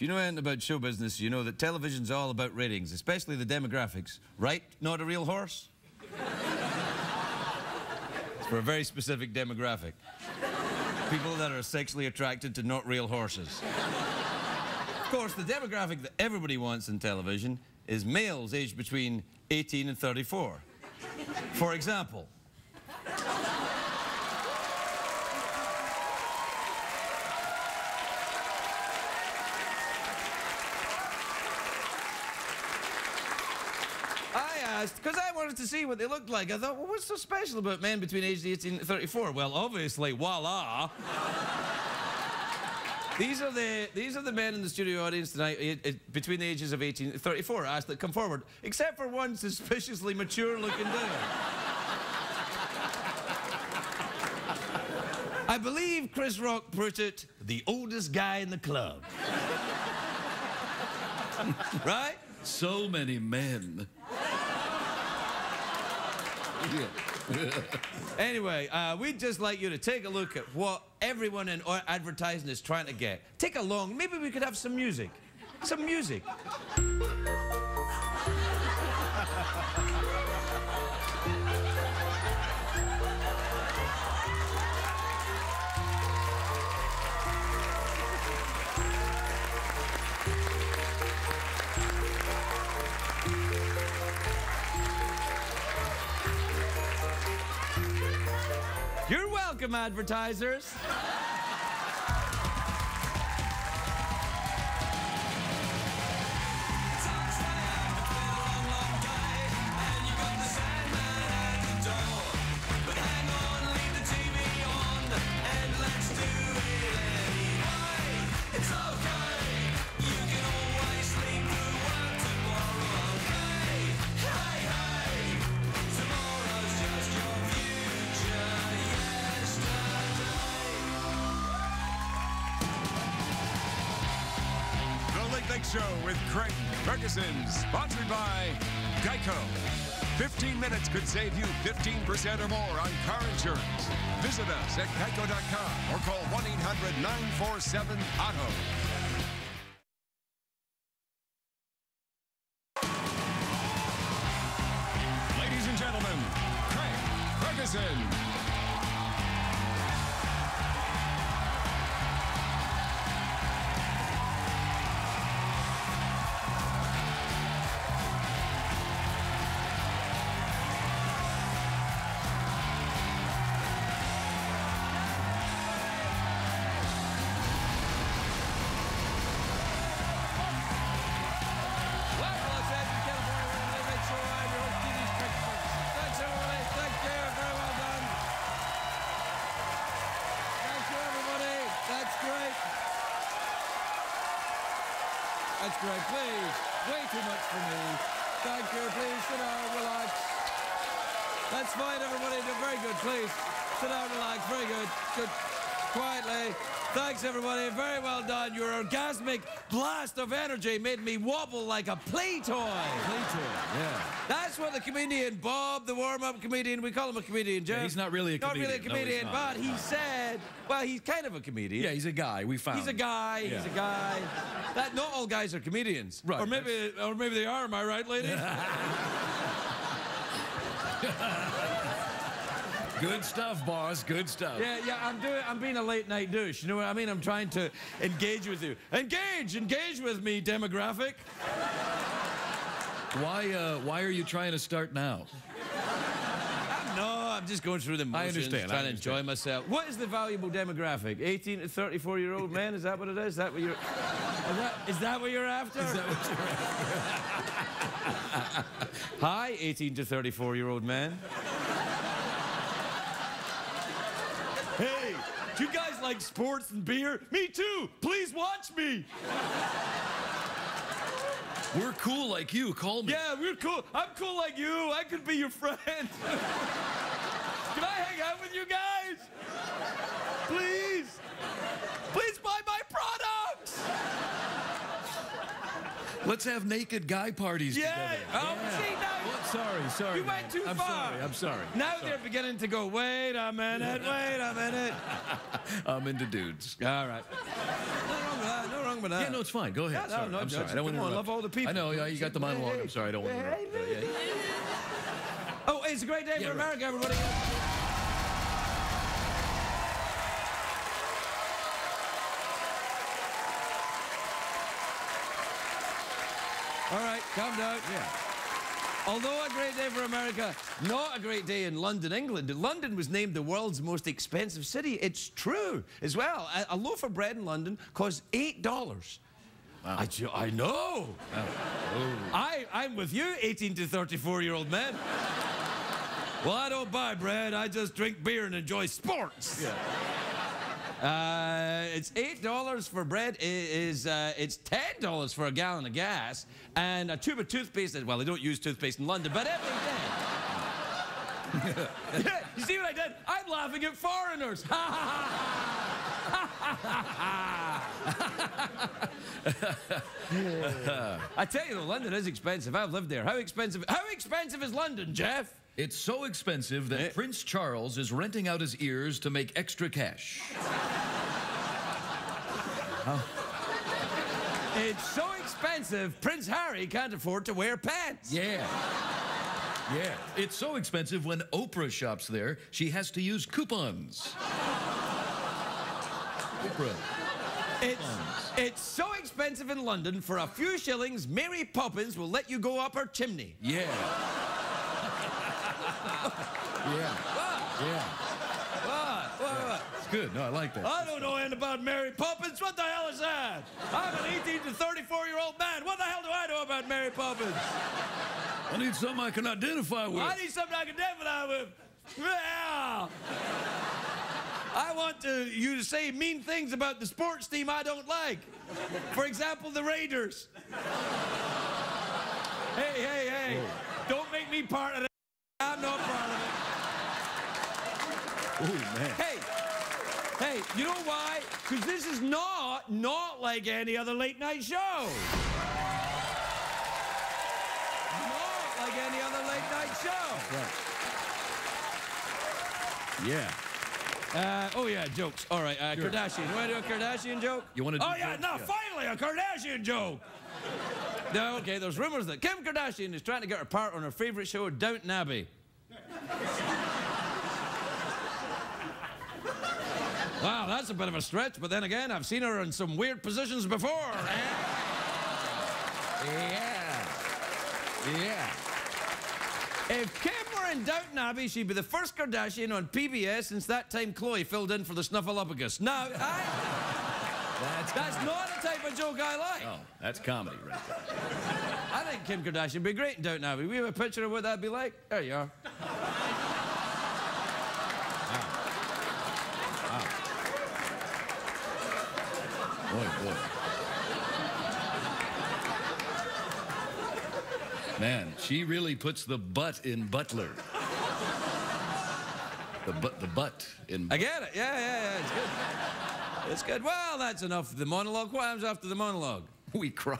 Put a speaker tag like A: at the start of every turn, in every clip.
A: If you know anything about show business, you know that television's all about ratings, especially the demographics. Right? Not a real horse? it's for a very specific demographic. People that are sexually attracted to not real horses. of course, the demographic that everybody wants in television is males aged between 18 and 34. For example, because I wanted to see what they looked like. I thought, well, what's so special about men between ages 18 and 34? Well, obviously, voila. these are the these are the men in the studio audience tonight it, it, between the ages of 18 and 34 asked that come forward, except for one suspiciously mature-looking dude. I believe Chris Rock put it, the oldest guy in the club. right?
B: So many men.
A: anyway, uh, we'd just like you to take a look at what everyone in advertising is trying to get. Take a long, maybe we could have some music. Some music. welcome, advertisers.
C: Craig Ferguson, sponsored by Geico. 15 minutes could save you 15% or more on car insurance. Visit us at geico.com or call 1 800 947 AUTO. Ladies and gentlemen, Craig Ferguson.
A: Great. Please. Way too much for me. Thank you. Please sit down, relax. That's fine, everybody. Very good. Please. Sit down, relax. Very good. Good. Quietly. Thanks, everybody. Very well done. Your orgasmic blast of energy made me wobble like a play toy.
B: Play toy, yeah.
A: That's what the comedian Bob, the warm-up comedian, we call him a comedian, Jeff.
B: Yeah, he's not really a
A: not
B: comedian.
A: Not really a comedian,
B: no,
A: but he said, well, he's kind of a comedian.
B: Yeah, he's a guy. We found.
A: He's a guy. Yeah. He's a guy. That not all guys are comedians.
B: Right.
A: Or maybe, or maybe they are. Am I right, ladies?
B: Good stuff, boss. Good stuff.
A: Yeah, yeah. I'm doing. I'm being a late night douche. You know what I mean? I'm trying to engage with you. Engage, engage with me, demographic.
B: Why? Uh, why are you trying to start now?
A: No, I'm just going through the motions.
B: I understand.
A: Trying
B: I understand.
A: to enjoy myself. What is the valuable demographic? 18 to 34 year old men? Is that what it is? Is that what you're? Is that, is that what you're after?
B: Is that what you're
A: after? Hi, 18 to 34 year old men. Hey, do you guys like sports and beer? Me too. Please watch me.
B: We're cool like you. Call me.
A: Yeah, we're cool. I'm cool like you. I could be your friend. Can I hang out with you guys? Please. Please buy my products.
B: Let's have naked guy parties
A: yeah.
B: together.
A: Oh,
B: yeah.
A: see, now
B: sorry, sorry.
A: You went too
B: I'm
A: far.
B: Sorry, I'm sorry.
A: Now
B: sorry.
A: they're beginning to go, wait a minute, wait a minute.
B: I'm into dudes.
A: All right. No wrong with that, no wrong with that?
B: Yeah, no, it's fine. Go ahead.
A: No,
B: sorry.
A: no,
B: I'm sorry. I don't want to interrupt
A: love all the people.
B: I know. Yeah, you got the monologue. I'm sorry. I don't want to interrupt. Yeah, yeah.
A: Oh, it's a great day
B: Yeah,
A: for
B: right.
A: America, everybody. All right, calm down.
B: Yeah.
A: Although a great day for America, not a great day in London, England. London was named the world's most expensive city. It's true as well. A, a loaf of bread in London costs eight dollars. I, I know. I, I'm with you, 18 to 34 year old men. well, I don't buy bread. I just drink beer and enjoy sports.
B: Yeah.
A: Uh, it's eight dollars for bread. i- Is uh, it's ten dollars for a gallon of gas and a tube of toothpaste. Well, they don't use toothpaste in London, but every day. You see what I did? I'm laughing at foreigners. I tell you, though, London is expensive. I've lived there. How expensive? How expensive is London, Jeff?
B: It's so expensive that
A: Eh.
B: Prince Charles is renting out his ears to make extra cash.
A: It's so expensive. Prince Harry can't afford to wear pants.
B: Yeah. Yeah. It's so expensive when Oprah shops there, she has to use coupons. Oprah.
A: It's, it's so expensive in London, for a few shillings, Mary Poppins will let you go up her chimney.
B: Yeah. yeah. Yeah.
A: What? What? What?
B: It's good. No, I like that.
A: I don't know anything about Mary Poppins. What the hell is that? I'm an 18 to 34 year old man. What the hell do I know about Mary Poppins?
B: I need something I can identify with.
A: I need something I can identify with. Yeah. I want to, you to say mean things about the sports team I don't like. For example, the Raiders. Hey, hey, hey. Don't make me part of it. I'm not part of it.
B: Oh, man.
A: Hey, hey, you know why? Because this is not, not like any other late night show. Not like any other late night show. Right.
B: Yeah.
A: Uh, oh yeah, jokes. All right, uh, Kardashian. You want to do a Kardashian joke?
B: You wanna do
A: Oh yeah,
B: jokes?
A: no,
B: Yeah.
A: finally a Kardashian joke. no, okay. There's rumors that Kim Kardashian is trying to get her part on her favorite show, Downton Abbey. Wow, that's a bit of a stretch. But then again, I've seen her in some weird positions before. Eh?
B: Yeah. Yeah.
A: If Kim were in Downton Abbey, she'd be the first Kardashian on PBS since that time Khloe filled in for the Snuffleupagus. Now, I,
B: That's,
A: that's not the type of joke I like.
B: Oh, that's comedy right there.
A: I think Kim Kardashian would be great in Downton Abbey. We have a picture of what that'd be like. There you are.
B: Boy, boy. Man, she really puts the butt in Butler. The butt, the butt in.
A: I get it. Yeah, yeah, yeah. It's good. It's good. Well, that's enough of the monologue. What happens after the monologue?
B: We cry.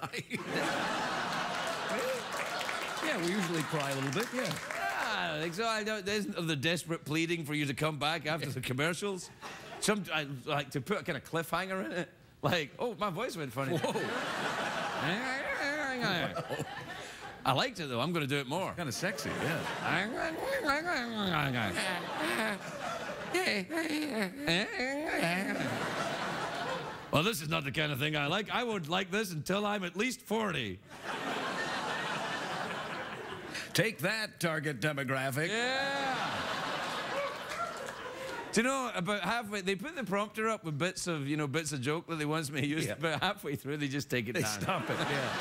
B: yeah, we usually cry a little bit. Yeah.
A: Ah, I don't think so. I don't, there's the desperate pleading for you to come back after the commercials. Some I like to put a kind of cliffhanger in it. Like, oh, my voice went funny.
B: Whoa.
A: I liked it though. I'm going to do it more.
B: Kind of sexy. Yeah.
A: Well, this is not the kind of thing I like. I won't like this until I'm at least 40.
B: Take that, target demographic.
A: Yeah. Do you know about halfway they put the prompter up with bits of you know bits of joke that they me to use,
B: Yeah.
A: but halfway through they just take it
B: They
A: down.
B: stop it. Yeah.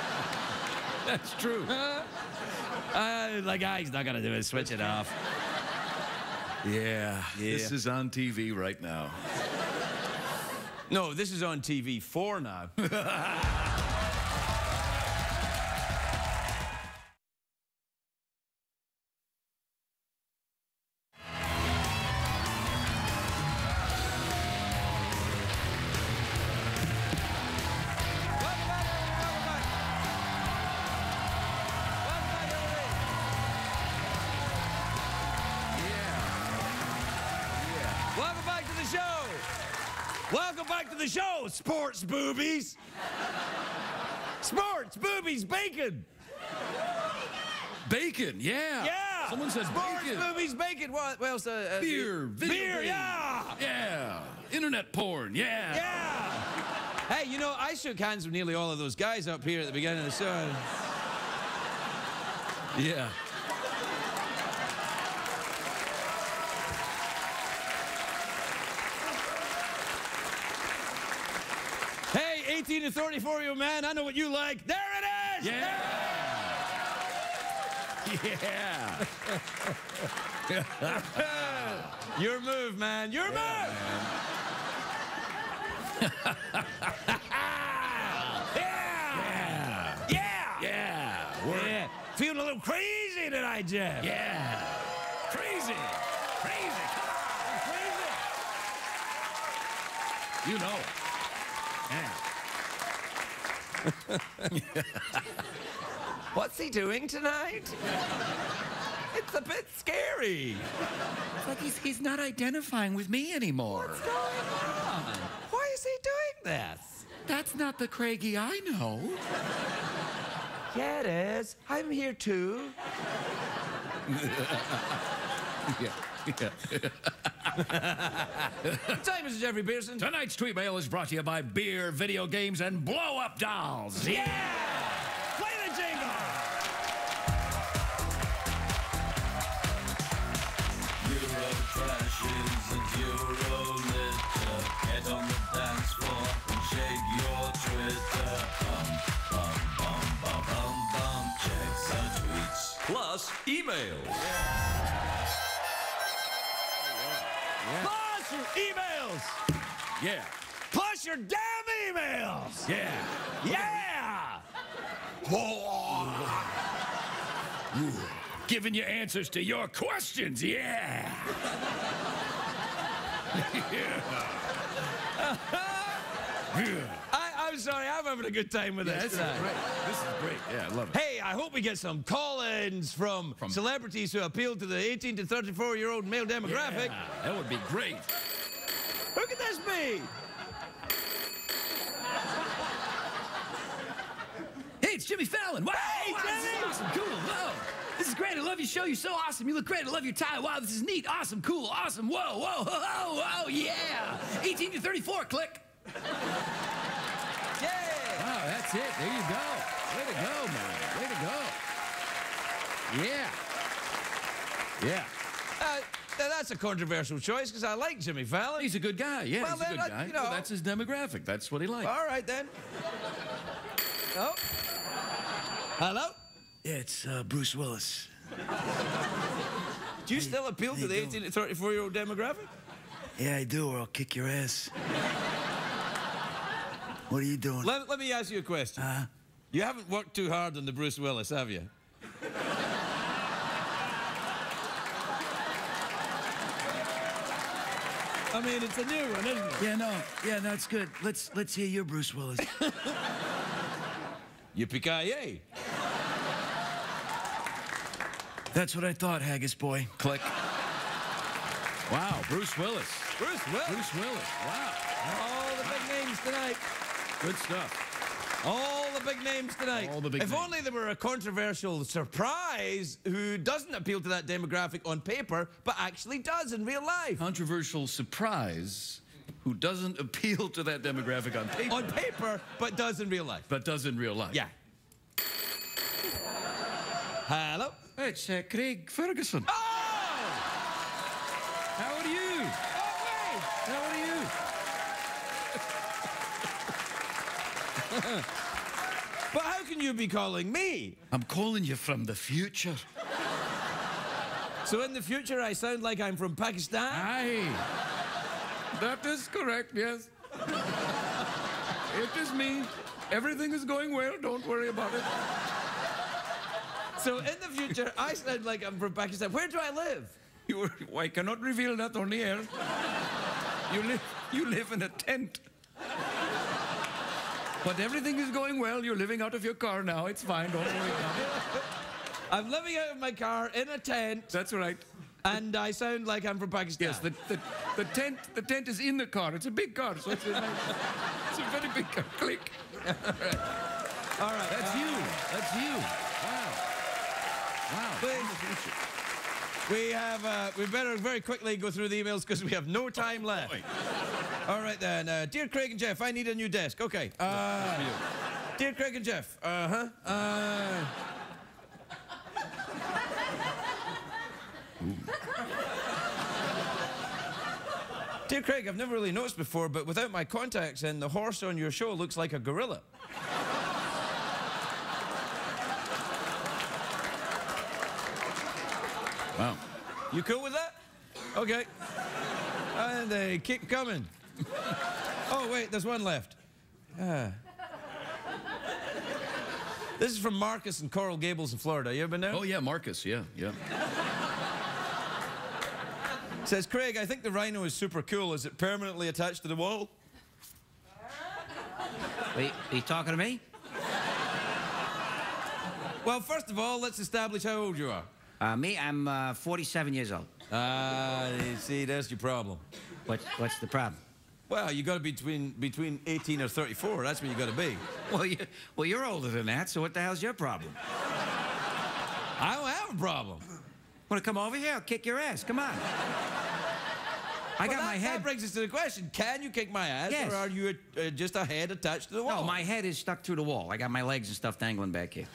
B: That's true.
A: Uh, like, ah, he's not gonna do it. Switch it off.
B: Yeah.
A: Yeah.
B: This is on TV right now.
A: No, this is on TV for now. Show. Welcome back to the show, sports boobies. Sports, boobies, bacon.
B: Bacon, yeah.
A: Yeah.
B: Someone says
A: Sports,
B: bacon.
A: boobies, bacon. What, what else? Uh, uh,
B: Beer, video
A: Beer,
B: games.
A: yeah.
B: Yeah. Internet porn, yeah.
A: Yeah. Hey, you know, I shook hands with nearly all of those guys up here at the beginning of the show.
B: Yeah.
A: Hey, 18 to 34 year old man, I know what you like. There it is.
B: Yeah. Yeah.
A: Your move, man. Your move. yeah. Yeah.
B: Yeah.
A: Yeah. Feeling a little crazy tonight, Jeff.
B: Yeah. Crazy. Crazy.
A: Crazy.
B: You know.
A: What's he doing tonight? it's a bit scary.
B: It's like he's, he's not identifying with me anymore.
A: What's going on? Why is he doing this?
B: That's not the Craigie I know.
A: Yeah, it is. I'm here too.
B: Yeah. yeah.
A: What time is it, Jeffrey Pearson?
B: Tonight's tweet mail is brought to you by beer, video games, and blow up dolls.
A: Yeah! Play the jingle!
D: Euro trashes and Euro litter. Get on the dance floor and shake your Twitter. Bum, bum, bum, bum, bum, bum. Check the tweets.
E: Plus, emails.
A: Plus emails!
B: Yeah.
A: Plus your damn emails!
B: Yeah.
A: Yeah!
B: Giving you answers to your questions. Yeah. yeah.
A: I, I'm sorry, I'm having a good time with
B: Yeah,
A: this.
B: this is great. This is great. Yeah, I love it.
A: Hey, I hope we get some call-ins from,
B: From-
A: celebrities who appeal to the 18 to 34 year old male demographic.
B: Yeah, that would be great.
A: Who could this be?
F: Hey, it's Jimmy Fallon. Wow,
A: Hey,
F: wow, this is
A: Jimmy!
F: awesome, cool. Whoa, this is great. I love your show. You're so awesome. You look great. I love your tie. Wow, this is neat. Awesome, cool, awesome. Whoa, whoa, whoa, whoa, whoa, yeah. 18 to 34, click.
A: Yeah!
B: Wow, that's it. There you go. Way to go, man. Way to go. Yeah. Yeah.
A: Th- that's a controversial choice because I like Jimmy Fallon.
B: He's a good guy. Yeah,
A: Well,
B: he's a
A: then,
B: good
A: uh,
B: guy.
A: you know-
B: Well, that's his demographic. That's what he likes.
A: All right then. Oh. Hello?
F: Yeah, it's uh, Bruce Willis.
A: Do you still appeal to the 18 to 34 year old demographic?
F: Yeah, I do, or I'll kick your ass. what are you doing?
A: Let, let me ask you a question.
F: Uh,
A: You haven't worked too hard on the Bruce Willis, have you? I mean, it's a new one, isn't it?
F: yeah, no, yeah, no, it's good. Let's let's hear your Bruce Willis.
A: Yippee-ki-yay.
F: That's what I thought, Haggis boy.
B: Click. Wow, Bruce Willis.
A: Bruce Willis.
B: Bruce Willis. Wow.
A: All the big names tonight.
B: Good stuff.
A: All the big names tonight.
B: All the big
A: if
B: names.
A: only there were a controversial surprise who doesn't appeal to that demographic on paper, but actually does in real life.
B: Controversial surprise who doesn't appeal to that demographic on paper,
A: On paper, but does in real life.
B: but does in real life.
A: Yeah. Hello?
B: It's uh, Craig Ferguson.
A: Oh!
B: How are you? How are you?
A: Can you be calling me?
B: I'm calling you from the future.
A: So in the future, I sound like I'm from Pakistan?
B: Aye. That is correct, yes. it is me. Everything is going well. Don't worry about it.
A: So in the future, I sound like I'm from Pakistan. Where do I live?
B: You, I cannot reveal that on the air. You live, you live in a tent. But everything is going well. You're living out of your car now. It's fine. Don't worry about it.
A: I'm living out of my car in a tent,
B: That's right.
A: and I sound like I'm from Pakistan.
B: Yes, the, the, the tent the tent is in the car. It's a big car, so it's a, nice, it's a very big car. Click.
A: All right.
B: That's you. That's you. Wow. Wow.
A: Please. We have, uh, we better very quickly go through the emails because we have no time left. All right then. Uh, dear Craig and Jeff, I need a new desk. Okay. Uh, dear Craig and Jeff. Uh-huh. Uh Dear Craig, I've never really noticed before, but without my contacts in, the horse on your show looks like a gorilla.
B: Wow.
A: You cool with that? Okay. And they keep coming. Oh, wait, there's one left. Ah. This is from Marcus in Coral Gables in Florida. You ever been there?
B: Oh, yeah, Marcus. Yeah, yeah.
A: Says, Craig, I think the rhino is super cool. Is it permanently attached to the wall?
F: Wait, are you talking to me?
A: Well, first of all, let's establish how old you are.
F: Uh, me, I'm uh, 47 years old.
A: Ah, you see, that's your problem.
F: What's, what's the problem?
A: Well, you got to be between, between 18 or 34. That's where you got to be.
F: Well, you, well, you're older than that, so what the hell's your problem?
A: I don't have a problem.
F: Want to come over here? I'll kick your ass. Come on. I
A: Well,
F: got my
A: that,
F: head.
A: That brings us to the question: Can you kick my ass,
F: Yes.
A: or are you uh, just a head attached to the wall?
F: No, my head is stuck through the wall. I got my legs and stuff dangling back here.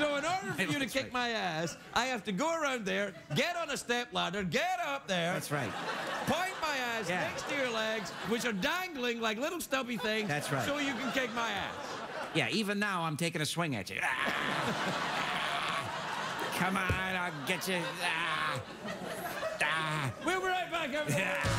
A: So in order for you to kick
F: right.
A: my ass, I have to go around there, get on a step ladder, get up there,
F: That's right.
A: point my ass
F: Yeah.
A: next to your legs, which are dangling like little stubby things.
F: That's right.
A: So you can kick my ass.
F: Yeah, even now I'm taking a swing at you. Ah. Come on, I'll get you. Ah. Ah.
A: We'll be right back. everybody.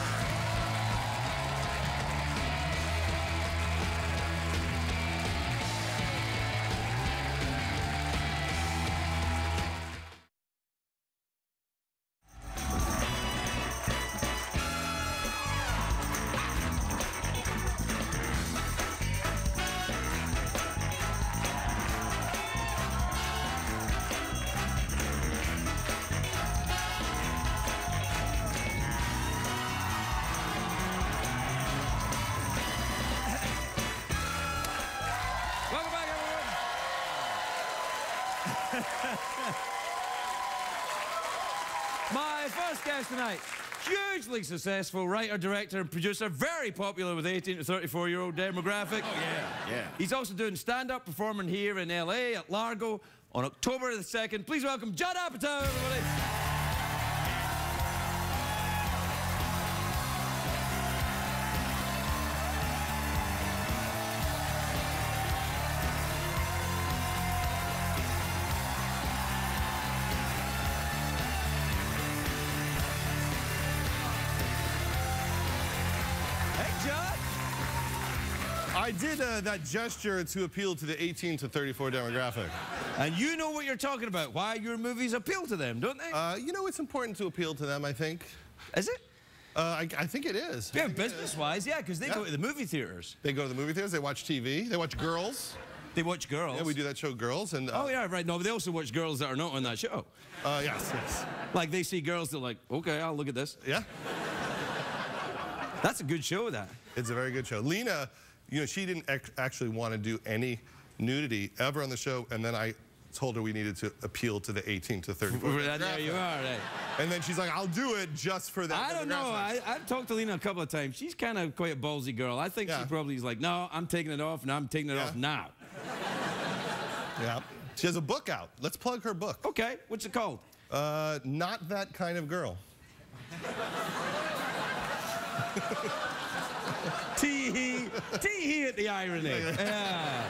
A: First guest tonight, hugely successful writer, director, and producer, very popular with 18 to 34 year old demographic.
B: Oh, yeah, yeah.
A: He's also doing stand up performing here in LA at Largo on October the 2nd. Please welcome Judd Apatow, everybody.
E: Uh, that gesture to appeal to the 18 to 34 demographic.
A: And you know what you're talking about, why your movies appeal to them, don't they?
E: Uh, you know, it's important to appeal to them, I think.
A: Is it?
E: Uh, I, I think it is.
A: Yeah, business wise, yeah, because they
E: Yeah.
A: go to the movie theaters.
E: They go to the movie theaters, they watch TV, they watch Girls.
A: They watch girls.
E: Yeah, we do that show Girls. and uh,
A: Oh, yeah, right. No, but they also watch girls that are not on that show.
E: uh, yes, yes.
A: Like, they see girls, they're like, okay, I'll look at this.
E: Yeah,
A: That's a good show, that.
E: it's a very good show. Lena, you know, she didn't ac- actually want to do any nudity ever on the show, and then I told her we needed to appeal to the 18 to 34
A: There you are, right.
E: And then she's like, I'll do it just for that
A: I don't know. I, I've talked to Lena a couple of times. She's kind of quite a ballsy girl. I think she probably is like, no, I'm taking it off, and I'm taking it
E: Yeah.
A: off now.
E: yeah. She has a book out. Let's plug her book.
A: Okay, what's it called?
E: Uh, not that kind of girl.
A: Tee-hee. Tee-hee at the irony. Yeah.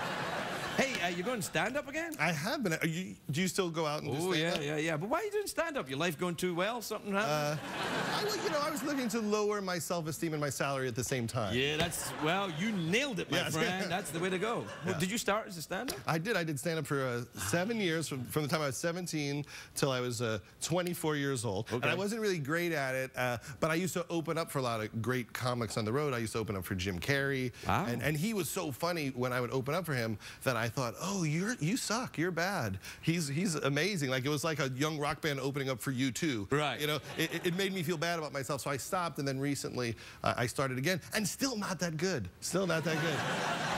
A: Hey, uh, you going stand-up again?
E: I have been. Are you, do you still go out and do
A: Oh, yeah,
E: stand-up?
A: yeah, yeah. yeah. But why are you doing stand-up? Your life going too well? Something happened?
E: I, you know, I was looking to lower my self-esteem and my salary at the same time.
A: yeah, that's, well, you nailed it, my
E: Yes.
A: friend. That's the way to go. Well, did you start as a stand-up?
E: I did. I did stand-up for uh, seven years, from, from the time I was 17 till I was uh, 24 years old. And
A: Okay.
E: I wasn't really great at it, uh, but I used to open up for a lot of great comics on the road. I used to open up for Jim Carrey.
A: Wow.
E: And, and he was so funny when I would open up for him that I thought, oh, you're you suck, you're bad. He's he's amazing. Like it was like a young rock band opening up for U2.
A: Right.
E: You know, it, it- made me feel bad about myself, so I stopped, and then recently uh, I started again, and still not that good. Still not that good.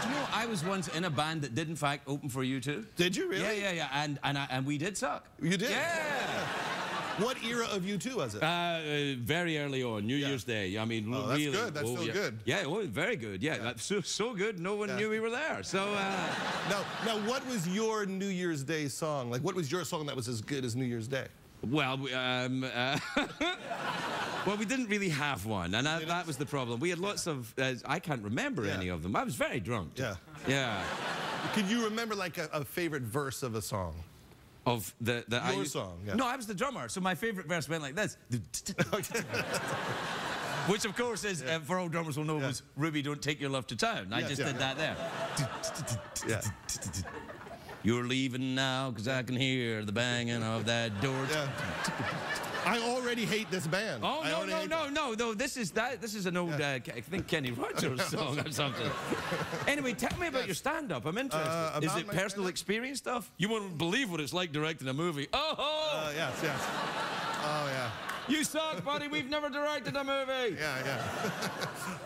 A: Do you know, I was once in a band that did in fact open for U2.
E: Did you really?
A: Yeah, yeah, yeah, and and I, and we did suck.
E: You did?
A: Yeah.
E: What era of U2 was it?
A: Uh, uh, very early on, New
E: Yeah.
A: Year's Day. I mean,
E: Oh, that's
A: really.
E: good. That's still
A: yeah.
E: good.
A: Yeah, oh, very good. Yeah, that's so so good. No one
E: Yeah.
A: knew we were there. So. Uh,
E: now, now, what was your New Year's Day song? Like, what was your song that was as good as New Year's Day?
A: Well, we, um, uh, well, we didn't really have one, and that, that was the problem. We had lots of. Uh, I can't remember
E: Yeah.
A: any of them. I was very drunk.
E: Yeah.
A: Yeah.
E: Could you remember like a, a favorite verse of a song?
A: Of the the I
E: Your
A: used-
E: song, yeah.
A: No, I was the drummer, so my favorite verse went like this. Which, of course, is uh, for all drummers will know
E: Yeah.
A: was Ruby, don't take your love to town. I
E: Yeah,
A: just
E: yeah.
A: did that there. You're leaving now because I can hear the banging of that door.
E: Yeah. I already hate this band.
A: Oh no no no no no! This is that. This is an old, uh, I think Kenny Rogers song or something. anyway, tell me about your stand-up. I'm interested.
E: Uh,
A: is it personal experience stuff? You wouldn't believe what it's like directing a movie. Oh,
E: Uh, yes, yes. Oh, yeah.
A: You suck, buddy. We've never directed a movie.
E: Yeah, yeah.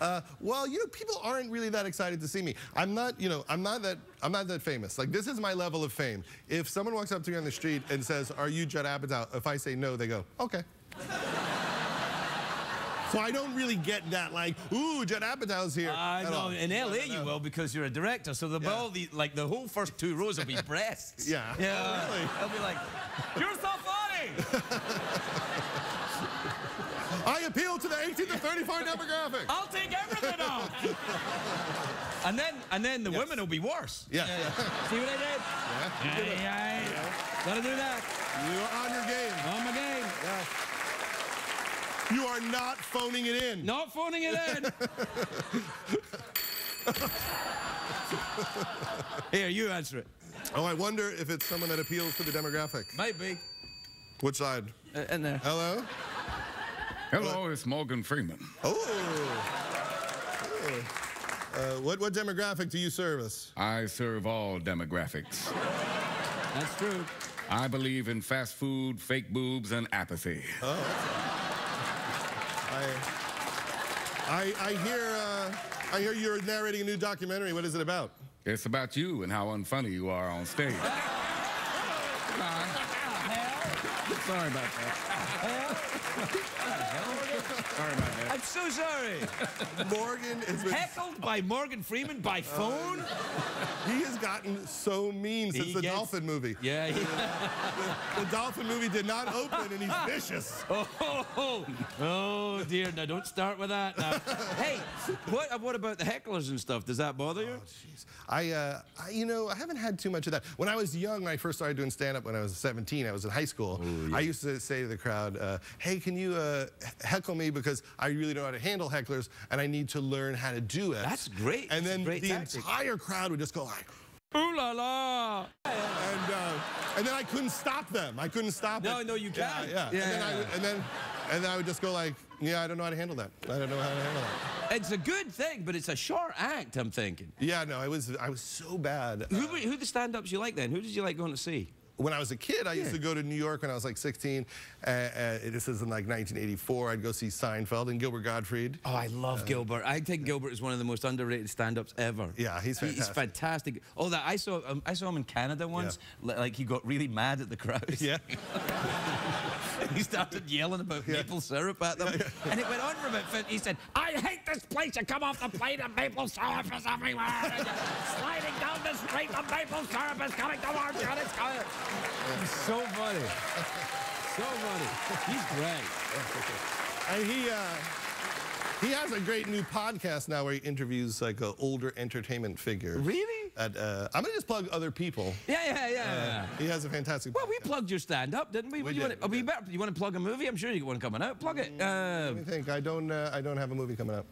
E: uh, well, you know, people aren't really that excited to see me. I'm not, you know, I'm not that, I'm not that famous. Like, this is my level of fame. If someone walks up to me on the street and says, "Are you Judd Apatow?" If I say no, they go, "Okay." so I don't really get that, like, "Ooh, Judd Apatow's here."
A: I
E: at
A: know.
E: all.
A: In LA, you will because you're a director. So the
E: Yeah.
A: all the like the whole first two rows will be breasts.
E: Yeah.
A: Yeah.
E: Oh, really?
A: They'll be like, "You're so funny."
E: I appeal to the 18 to 35 demographic.
A: I'll take everything off. and then and then the women will be worse.
E: Yeah.
A: See what I did?
E: Yeah.
A: Aye, aye. Gotta do that.
E: You are on your game.
A: On my game.
E: Yeah. You are not phoning it in.
A: Not phoning it in. Here, you answer it.
E: Oh, I wonder if it's someone that appeals to the demographic.
A: Might be.
E: Which side?
A: Uh, in there.
E: Hello?
B: Hello, it's Morgan Freeman.
E: Oh. Oh. Uh, what, what demographic do you service?
B: I serve all demographics.
A: That's true.
B: I believe in fast food, fake boobs, and apathy.
E: I, I, I hear, uh, I hear you're narrating a new documentary. What is it about?
B: It's about you and how unfunny you are on stage. Sorry about that. Sorry about that.
A: I'm so sorry.
E: Morgan has been,
A: Heckled by Morgan Freeman by phone?
E: he has gotten so mean since
A: He
E: the
A: gets-
E: Dolphin movie.
A: Yeah. he-
E: The Dolphin movie did not open and he's vicious.
A: Oh, oh, oh, dear. Now, don't start with that. Now. hey, what, what about the hecklers and stuff? Does that bother you?
E: Jeez. I, uh, I, you know, I haven't had too much of that. When I was young, when I first started doing stand-up when I was 17, I was in high school. I used to say to the crowd, uh, hey, can you uh, heckle me because I really don't know how to handle hecklers and I need to learn how to do it.
A: That's great.
E: And then
A: great
E: the
A: tactic.
E: entire crowd would just go like,
A: Ooh la la.
E: and, uh, and then I couldn't stop them. I couldn't stop
A: No,
E: it.
A: no, you can't.
E: yeah.
A: Yeah.
E: And, then I would, and then and then I would just go like, yeah, I don't know how to handle that. I don't know how to handle that.
A: It's a good thing, but it's a short act, I'm thinking.
E: Yeah, no, I was I was so bad.
A: Who, were- who the stand-ups you like then? Who did you like going to see?
E: When I was a kid, I used to go to New York when I was like 16. Uh, uh, this is in like 1984. I'd go see Seinfeld and Gilbert Gottfried.
A: Oh, I love Gilbert. I think Gilbert is one of the most underrated stand-ups ever.
E: Yeah, he's
A: He's
E: fantastic.
A: fantastic. Oh, that I saw. Um, I saw him in Canada once. Li- Like he got really mad at the crowd.
E: Yeah.
A: he started yelling about maple syrup at them, and it went on for about 50. He said, "I hate this place. You come off the plane and maple syrup is everywhere. Sliding down the street, the maple syrup is coming towards you, and it's coming." He's so funny. So funny. He's great.
E: And he uh, he has a great new podcast now where he interviews like an older entertainment figure.
A: Really?
E: At, uh, I'm gonna just plug other people.
A: Yeah, yeah, yeah. yeah.
E: He has a fantastic.
A: Well, we plugged your stand-up, didn't we?
E: We
A: you
E: did,
A: Want to,
E: we
A: you, better, you want to plug a movie? I'm sure you got one coming out. Plug it. Uh,
E: Let me think. I don't. Uh, I don't have a movie coming up.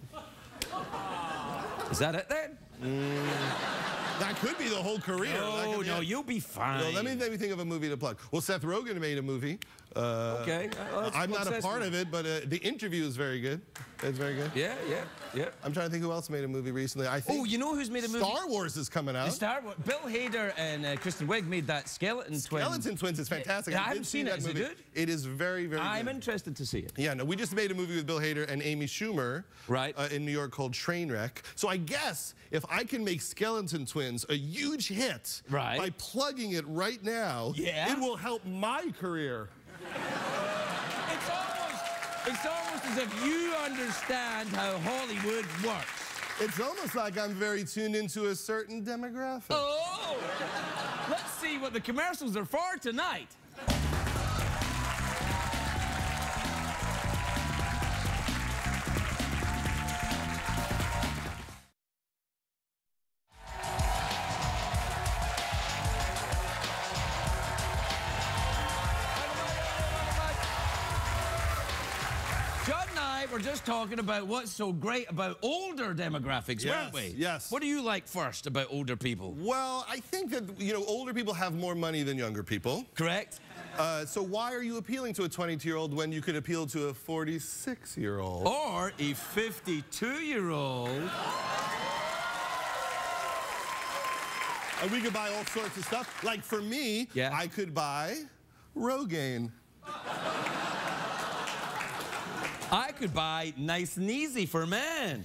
A: is that it then?
E: That could be the whole career.
A: Oh
E: could
A: no,
E: it.
A: you'll be fine.
E: No, let me let me think of a movie to plug. Well, Seth Rogen made a movie
A: okay. uh,
E: I'm not a part
A: test
E: of it, but uh, the interview is very good. It's very good.
A: Yeah, yeah, yeah.
E: I'm trying to think who else made a movie recently. I think
A: Oh, you know who's made a movie?
E: Star Wars is coming out.
A: Star Wars. Bill Hader and uh, Kristen Wiig made that Skeleton Twin.
E: Skeleton Twins is fantastic.
A: Yeah, I
E: did
A: haven't
E: see
A: seen it.
E: that
A: Is it
E: movie.
A: good?
E: It is very, very
A: I'm
E: good.
A: interested to see it.
E: Yeah, no, we just made a movie with Bill Hader and Amy Schumer
A: Right.
E: uh, in New York called Trainwreck. So I guess if I can make Skeleton Twins a huge hit
A: Right.
E: by plugging it right now,
A: Yeah.
E: it will help my career.
A: It's almost, it's almost as if you understand how Hollywood works.
E: It's almost like I'm very tuned into a certain demographic.
A: Oh! Let's see what the commercials are for tonight. Talking about what's so great about older demographics, weren't we?
E: yes.
A: What do you like first about older people?
E: Well, I think that you know older people have more money than younger people.
A: Correct?
E: Uh, so why are you appealing to a 22-year-old when you could appeal to a 46-year-old?
A: Or a 52 year old.
E: And we could buy all sorts of stuff. Like for me,
A: Yeah.
E: I could buy Rogaine.
A: I could buy nice and easy for men.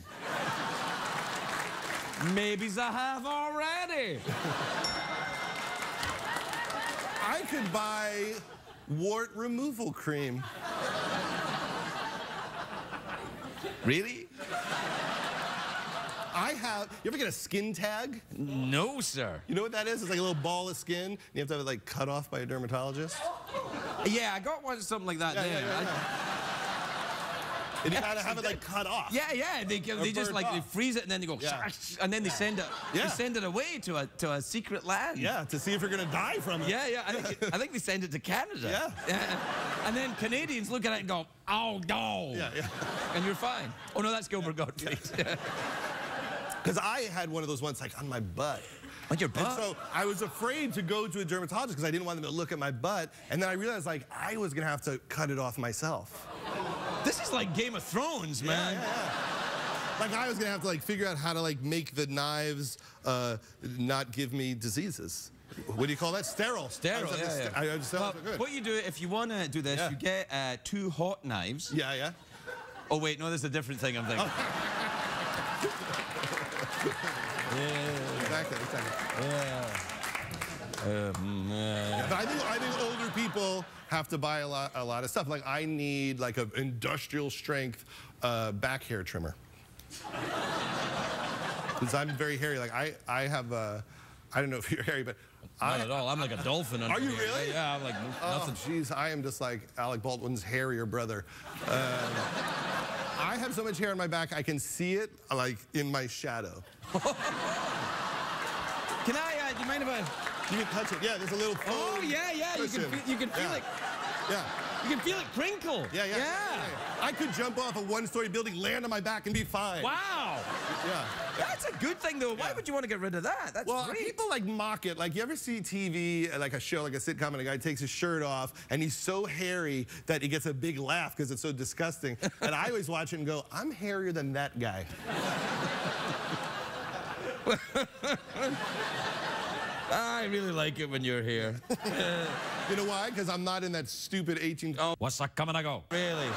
A: Maybe's I have already.
E: I could buy wart removal cream.
A: Really?
E: I have. You ever get a skin tag?
A: No, sir.
E: You know what that is? It's like a little ball of skin. And you have to have it like cut off by a dermatologist.
A: Yeah, I got one something like that
E: Yeah,
A: there.
E: yeah, yeah. And you gotta have it like cut off.
A: Yeah, yeah. They, give- they just like they freeze it and then they go,
E: Yeah.
A: and then they send it.
E: Yeah.
A: They send it away to a to a secret land.
E: Yeah, to see if you're gonna die from it.
A: Yeah, yeah. I think, I think they send it to Canada.
E: Yeah. yeah.
A: And then Canadians look at it and go, oh no.
E: Yeah, yeah.
A: And you're fine. Oh no, that's Gilbert Gottfried.
E: Because I had one of those ones like on my butt.
A: On your
E: And
A: butt.
E: so I was afraid to go to a dermatologist because I didn't want them to look at my butt. And then I realized like I was gonna have to cut it off myself.
A: This is like Game of Thrones, man.
E: Yeah, yeah, yeah. Like I was gonna have to like figure out how to like make the knives uh, not give me diseases. What do you call that? Sterile.
A: Sterile,
E: I
A: yeah, yeah.
E: st- I,
A: Well,
E: good.
A: what you do if you want to do this,
E: Yeah.
A: you get uh, two hot knives.
E: Yeah, yeah.
A: Oh wait, no, there's a different thing I'm thinking.
E: Yeah, Exactly, exactly.
A: Um, uh,
E: Yeah, but I think I think people have to buy a lot a lot of stuff. Like I need like an industrial strength uh, back hair trimmer. Because I'm very hairy. Like I I have a, I don't know if you're hairy, but
A: not
E: I.
A: at all. I'm like a dolphin. under
E: Are you
A: here.
E: really?
A: Yeah, I'm like
E: Oh,
A: nothing.
E: jeez, I am just like Alec Baldwin's hairier brother. Uh, I have so much hair on my back, I can see it like in my shadow.
A: Can I? Uh, do you mind if I?
E: You can touch it. Yeah, there's a little.
A: Oh
E: foam
A: yeah, yeah. You can feel, you can feel
E: Yeah.
A: it.
E: Yeah.
A: You can feel it crinkle.
E: Yeah, yeah,
A: Yeah.
E: I could jump off a one-story building, land on my back, and be fine.
A: Wow.
E: Yeah.
A: That's a good thing though. Why
E: Yeah.
A: would you want to get rid of that? That's
E: Well,
A: great.
E: people like mock it. Like, you ever see TV, like a show, like a sitcom, and a guy takes his shirt off, and he's so hairy that he gets a big laugh because it's so disgusting. and I always watch it and go, I'm hairier than that guy.
A: I really like it when you're here.
E: You know why? Because I'm not in that stupid 18.
A: oh, what's that coming to go? Really?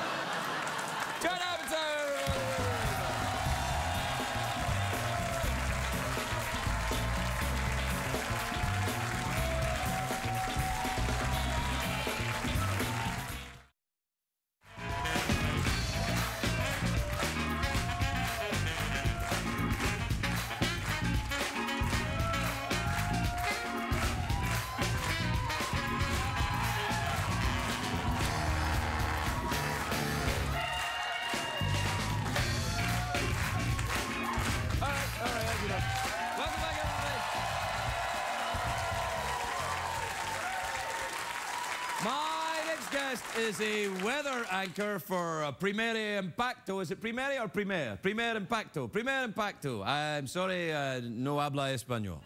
A: Anchor for uh, Primere Impacto. Is it Primere or Primer? Primer Impacto. Primer Impacto. I'm sorry, uh, no habla español.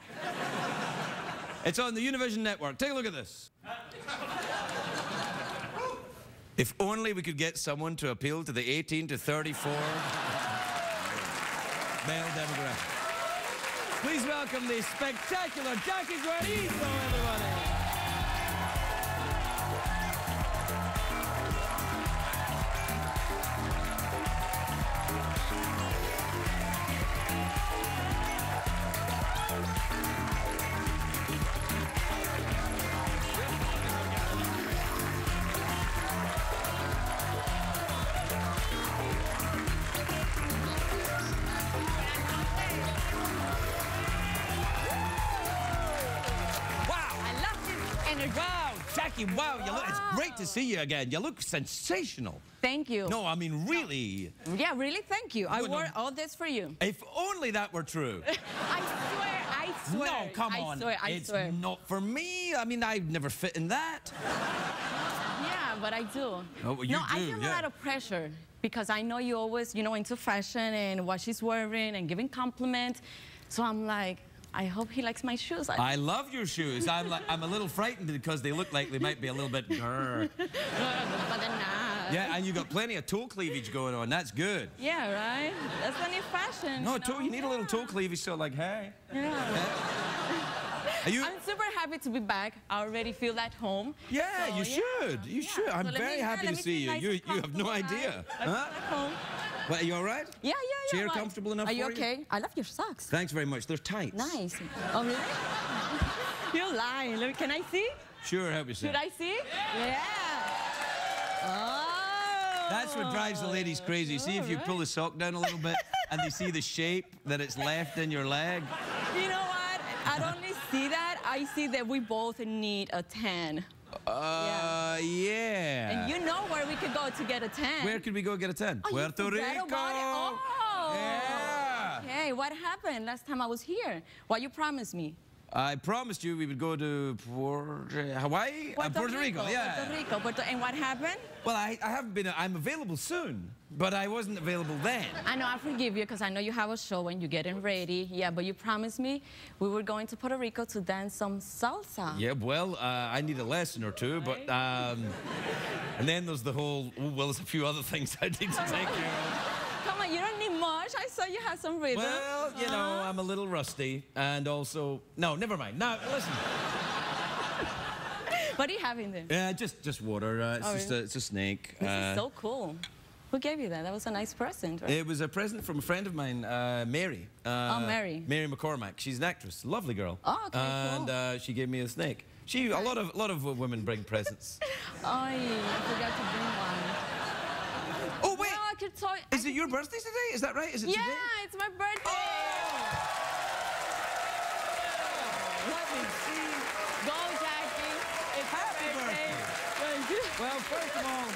A: it's on the Univision Network. Take a look at this. If only we could get someone to appeal to the 18 to 34 male demographic.
G: Please welcome the spectacular Jackie Guerrido, everybody.
A: Wow!
H: I
A: Jackie, wow, you look, it's great to see you again. You look sensational.
H: Thank you.
A: No, I mean, really.
H: Yeah, really, thank you. I
A: Well, no.
H: wore all this for you.
A: If only that were true.
H: I swear, I swear.
A: No, come
H: I
A: on.
H: Swear, I
A: it's
H: swear.
A: not for me. I mean, I'd never fit in that.
H: Yeah, but I do.
A: Oh, well, you
H: no, I
A: do,
H: feel
A: yeah.
H: a lot of pressure because I know you always, you know, into fashion and what she's wearing and giving compliments. So I'm like, I hope he likes my shoes. I,
A: I love your shoes. I'm like, I'm a little frightened because they look like they might be a little bit. grr.
H: but then nah.
A: Yeah, and you got plenty of toe cleavage going on. That's good.
H: Yeah, right? That's the new fashion.
A: No,
H: you
A: toe, you need a little toe cleavage. So like, hey,
H: Yeah.
A: You?
H: I'm super happy to be back. I already feel at home.
A: Yeah,
H: So,
A: you should. You
H: Yeah.
A: should. I'm
H: So
A: very
H: me-
A: happy
H: let
A: to see you.
H: nice
A: You, you have no idea.
H: right?
A: Huh?
H: home.
A: What, are you all right?
H: Yeah, yeah, yeah.
A: Chair
H: why?
A: comfortable enough
H: Are you okay? I love your socks.
A: Thanks very much. They're tight.
H: Nice. Oh, really? You're lying. Can I see?
A: Sure, help yourself.
H: Should I see? Yeah. Oh.
A: That's what drives the ladies crazy. See if you pull the sock down a little bit and they see the shape that it's left in your leg.
H: You know what? I don't see that. I see that we both need a 10.
A: Uh, yeah. yeah.
H: And you know where we could go to get a 10.
A: Where could we go get a 10?
H: Oh,
A: Puerto Rico.
H: Oh.
A: Yeah.
H: Okay, what happened last time I was here? What you promised me?
A: I promised you we would go to Puerto, Hawaii? Uh, Puerto Rico, yeah.
H: Puerto Rico. Puerto, and what happened?
A: Well, I, I haven't been, I'm available soon, but I wasn't available then.
H: I know I forgive you because I know you have a show and you're getting ready. Yeah, but you promised me we were going to Puerto Rico to dance some salsa.
A: Yeah, well, uh, I need a lesson or two, but, um, and then there's the whole, oh, well, there's a few other things I need to take care of.
H: Come on, you don't need I saw you had some rhythm.
A: Well, you know, I'm a little rusty, and also, no, never mind. Now, listen.
H: What are you having there?
A: Yeah, just just water. Uh, it's
H: Oh,
A: just a, it's a snake.
H: This
A: Uh,
H: is so cool. Who gave you that? That was a nice present, right?
A: It was a present from a friend of mine, uh, Mary. Uh,
H: Oh, Mary.
A: Mary McCormack. She's an actress, lovely girl.
H: Oh, okay,
A: And
H: cool.
A: uh, she gave me a snake. She, a lot of, a lot of women bring presents.
H: Oh, I forgot to bring one.
A: oh wait,
H: No, I could talk.
A: Is it your birthday today? Is that right? Is it
H: Yeah,
A: today?
H: it's my birthday.
A: Let me see.
H: Go, Jackie. It's
A: Happy
H: your birthday. Thank you.
G: Well, first of all,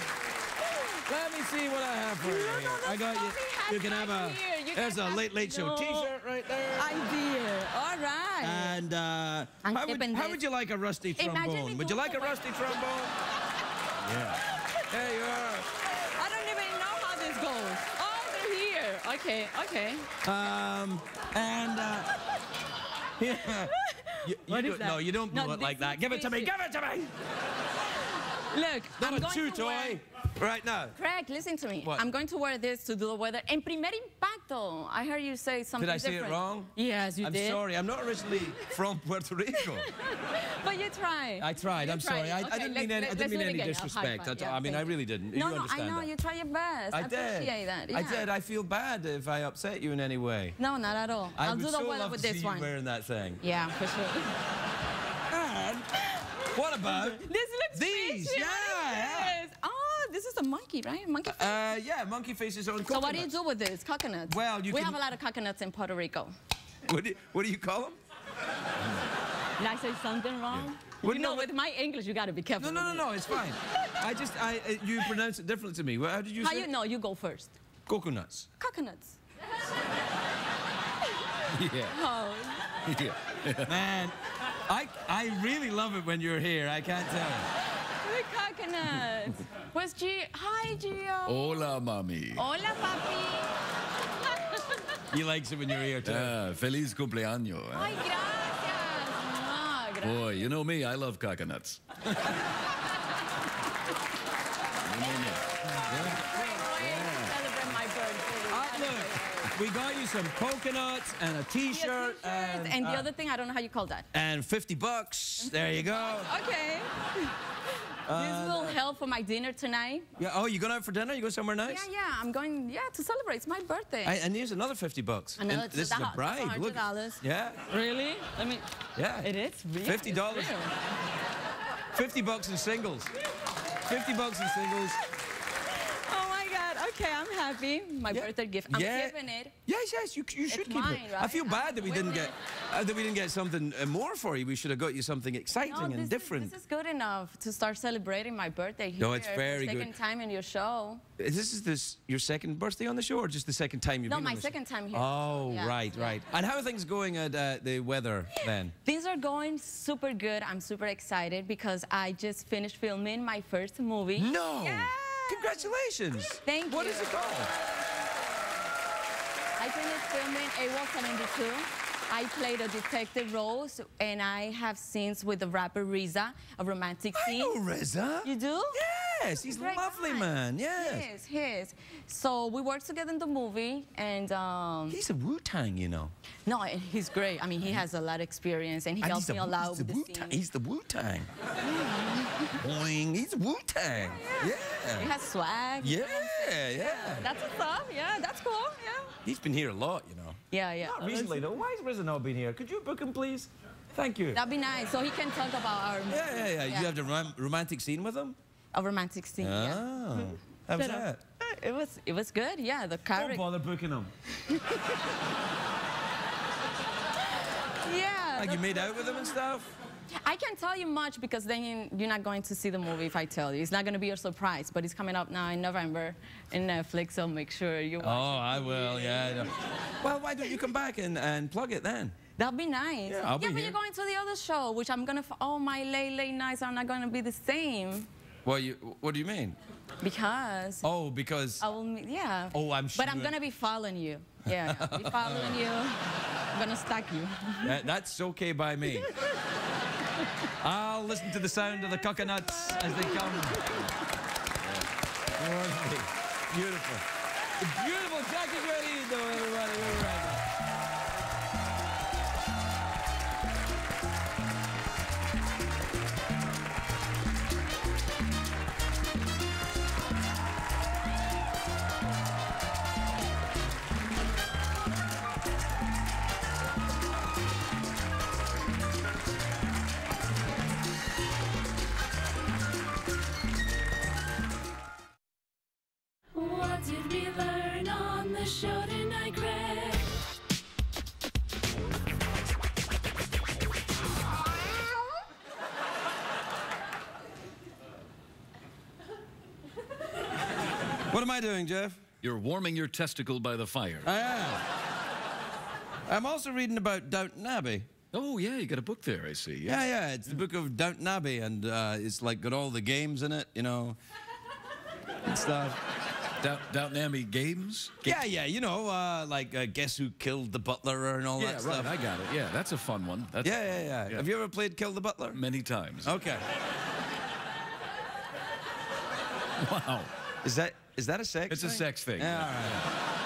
G: let me see what I have for you.
H: No, no,
G: I got you. You can have a.
H: You
A: There's a Late Late Show
H: No.
A: T-shirt right there.
H: Idea. All right.
A: And uh, how, would, how would you like a rusty trombone? Would you like a rusty trombone? yeah. There you are.
H: I don't even know how this goes. Oh, they're here. Okay, okay.
A: Um, and uh, yeah. You, you
H: What is
A: don't-
H: that?
A: No, you don't blow
H: No,
A: it like that. Give it to me. Give it to me.
H: Look,
A: Not
H: I'm
A: a
H: going
A: chew
H: to wear-
A: toy. Right now.
H: Craig, listen to me.
A: What?
H: I'm going to wear this to do the weather. En primer impacto. I heard you say something
A: Did I say it
H: different.
A: wrong?
H: Yes, you did.
A: I'm sorry. I'm not originally from Puerto Rico.
H: But you tried.
A: I tried.
H: You
A: I'm sorry. I, I didn't mean any, I didn't mean any disrespect. I,
H: Yeah,
A: I mean, I really didn't.
H: No,
A: you
H: no, I know.
A: that.
H: You try your best.
A: I did.
H: appreciate that.
A: I did. I feel bad if I upset you in any way.
H: No, not at all.
A: I
H: I'll do the
A: so
H: weather
A: love
H: with
A: to
H: this
A: see
H: one.
A: you wearing that thing.
H: Yeah, for sure.
A: What about
H: this looks
A: these?
H: fishy.
A: Yeah, yeah.
H: Oh, this is a monkey, right? Monkey. face.
A: Uh, yeah, monkey faces on
H: so what do you do with this? Coconuts.
A: Well, you
H: we
A: can-
H: have a lot of coconuts in Puerto Rico.
A: What do you, what do you call them?
H: Did I say something wrong?
A: Well,
H: you
A: no,
H: know, with my English, you got to be careful.
A: No, no, no, no, it's fine. I just, I, uh, you pronounce it differently to me. Well, How did you.
H: How
A: say
H: you
A: it?
H: know? You go first.
A: Coconuts.
H: Coconuts.
A: Yeah.
H: Oh,
A: yeah. Man, I, I really love it when you're here. I can't tell you.
H: the coconuts. Where's Gio? Hi, Gio.
B: Hola, mami.
H: Hola, papi.
A: He likes it when you're here too.
B: Ah, feliz cumpleaños. eh?
H: Ay, gracias. Ah, gracias.
B: Boy, you know me, I love coconuts. no, no,
A: we got you some coconuts and a
H: Yeah,
A: T-shirt
H: t-shirts,
A: and,
H: and the
A: uh,
H: other thing, I don't know how you call that.
A: and 50 bucks. There you go.
H: Okay. this will help for my dinner tonight.
A: Yeah. Oh, you going out for dinner? You go somewhere nice?
H: Yeah, yeah, I'm going, yeah, to celebrate. It's my birthday.
A: I, and here's another 50 bucks. And
H: Another-
A: this is
H: that-
A: a
H: that's
A: bride. Look.
H: $100.
A: Yeah.
H: really? I mean,
A: Yeah.
H: it is real.
A: $50. 50 bucks in singles. 50 bucks in singles.
H: My. Okay, I'm happy. My
A: Yeah.
H: birthday gift. I'm
A: Yeah.
H: giving it.
A: Yes, yes, you, you should
H: It's
A: keep
H: mine,
A: it. I feel bad that we didn't get uh, that we didn't get something uh, more for you. We should have got you something exciting
H: No,
A: and different.
H: Is, this is good enough to start celebrating my birthday here.
A: No, it's very
H: for
A: good.
H: second time in your show.
A: Is This is this your second birthday on the show, or just the second time you've
H: No,
A: been?
H: my
A: on the show?
H: second time here.
A: Oh,
H: Yeah,
A: right, right. And how are things going at uh, the weather then?
H: Things are going super good. I'm super excited because I just finished filming my first movie.
A: No.
H: Yeah.
A: Congratulations.
H: Thank
A: What
H: you.
A: is it called?
H: I finished filming AWOL 72. I played a detective role, so- and I have scenes with the rapper RZA, a romantic
A: I
H: scene.
A: know RZA.
H: You do?
A: Yes, he's a lovely
H: guy.
A: man. Yes.
H: Yes, he is. So we worked together in the movie, and um,
A: He's a Wu Tang, you know.
H: no, he's great. I mean, he has a lot of experience, and he
A: And
H: helped me
A: a
H: a lot with
A: the
H: the
A: Wu-Tang.
H: scene.
A: He's the Wu Tang. Boing. He's Wu Tang.
H: He
A: Yeah.
H: Has swag.
A: Yeah, yeah.
H: That's what's up. Yeah, that's cool. Yeah.
A: He's been here a lot, you know.
H: Yeah, yeah.
A: Not recently though. Why has RZA not been here? Could you book him, please? Thank you.
H: That'd be nice. So he can talk about our
A: Yeah, yeah, yeah. You have the rom- romantic scene with him?
H: a romantic scene. Yeah. Ah.
A: Oh. How was that?
H: Eh, it was it was good. Yeah, the
A: car...
H: Don't
A: bother booking him.
H: Yeah.
A: Like you made out with him and stuff?
H: I can't tell you much because then you- you're not going to see the movie if I tell you. It's not going to be a surprise, but it's coming up now in November in Netflix, so make sure you watch
A: Oh,
H: it.
A: I will, yeah. I. Well, why don't you come back and, and plug it then?
H: That'd be nice.
A: Yeah, I'll be
H: but
A: here.
H: you're going to the other show, which I'm going to, Oh, my late, late nights are not going to be the same
A: Well, you, what do you mean?
H: because
A: Oh, because.
H: I will, yeah.
A: Oh, I'm sure.
H: But I'm going to be following you. Yeah, I'll be following you. I'm going to stalk you.
A: That- that's okay by me. I'll listen to the sound of the coconuts as they come. Beautiful. Beautiful
I: What
A: am I doing, Geoff?
B: You're warming your testicle by the fire.
A: I am. I'm also reading about Downton Abbey.
B: Oh, yeah, you got a book there, I see.
A: Yeah, yeah, it's the book of Downton Abbey, and uh, it's like got all the games in it, you know, and stuff.
B: Down, Downton Abbey Games?
A: Yeah, yeah, you know, uh, like uh, guess who killed the butler and all
B: Yeah,
A: that
B: right,
A: stuff.
B: I got it. Yeah, that's a fun one. That's
A: Yeah, yeah, yeah,
B: Yeah.
A: Have you ever played Kill the Butler?
B: Many times.
A: Okay.
B: Wow.
A: Is that is that a sex?
B: It's a sex thing.
A: Yeah. Right.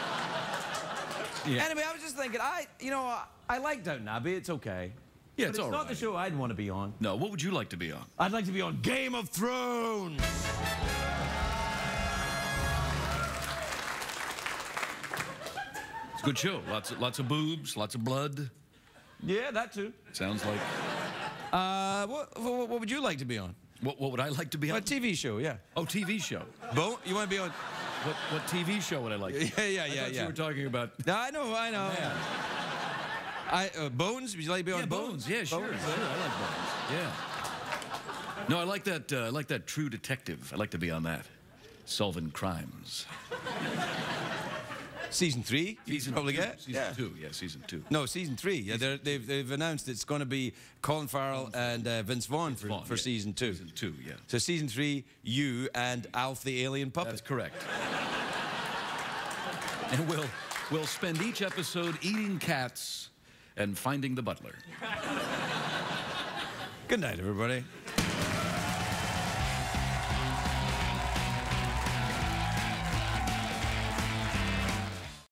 B: Yeah.
A: Anyway, I was just thinking, I, you know, I, I like Downton Abbey. It's okay.
B: Yeah, it's
A: it's
B: all
A: not the show I'd want to be on.
B: No, what would you like to be on?
A: I'd like to be on Game of Thrones.
B: It's a good show. Lots of, lots of boobs, lots of blood.
A: Yeah, that too.
B: Sounds like.
A: Uh, what, what, what would you like to be on?
B: What, what would I like to be on? A?
A: TV show, yeah.
B: Oh, TV show.
A: Bo, you want to be on?
B: What, what TV show would I like?
A: Yeah, yeah,
B: I
A: yeah,
B: thought
A: yeah.
B: you were talking about.
A: No, I know, I know. I, uh, Bones? Would you like to be on
B: Yeah, Bones. Yeah, sure.
A: Bones?
B: sure. I like Bones. Yeah. No, I like that. Uh, I like that True Detective. I like to be on that, solving crimes.
A: Season three?
B: Season
A: probably
B: two.
A: get?
B: Season
A: yeah.
B: two. Yeah, season two.
A: No, season three. Yeah, they're, they've, they've announced it's going to be Colin Farrell and uh, Vince Vaughn for,
B: Vaughn,
A: for
B: yeah.
A: season two.
B: Season two. Yeah.
A: So season three, you and Alf the alien puppet.
B: That's correct. and we'll we'll spend each episode eating cats and finding the butler.
A: Good night, everybody.